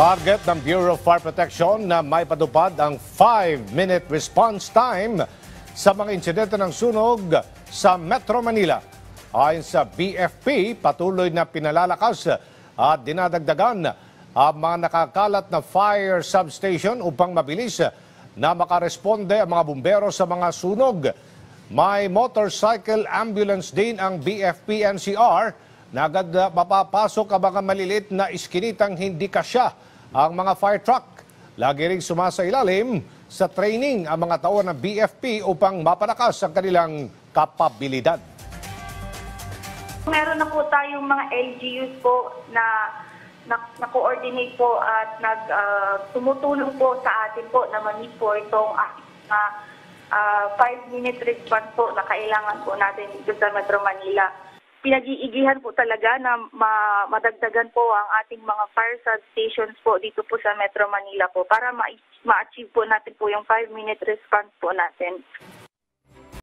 Target ng Bureau of Fire Protection na may patupad ang 5-minute response time sa mga insidente ng sunog sa Metro Manila. Ayon sa BFP, patuloy na pinalalakas at dinadagdagan ang mga nakakalat na fire substation upang mabilis na makaresponde ang mga bumbero sa mga sunog. May motorcycle ambulance din ang BFP NCR na agad na mapapasok ang mga maliliit na iskinitang hindi kasya ang mga fire truck. Lagi ring sumasailalim sa training ang mga tao ng BFP upang mapalakas ang kanilang kapabilidad. Meron na po tayong mga LGUs po na na, na-coordinate po at nag ah, tumutulong po sa atin po na ma-meet po itong ating mga 5-minute response po na kailangan po natin dito sa Metro Manila. Pinag-iigihan po talaga na ma- madagdagan po ang ating mga fire substations po dito po sa Metro Manila po para ma- ma-achieve po natin po yung 5-minute response po natin.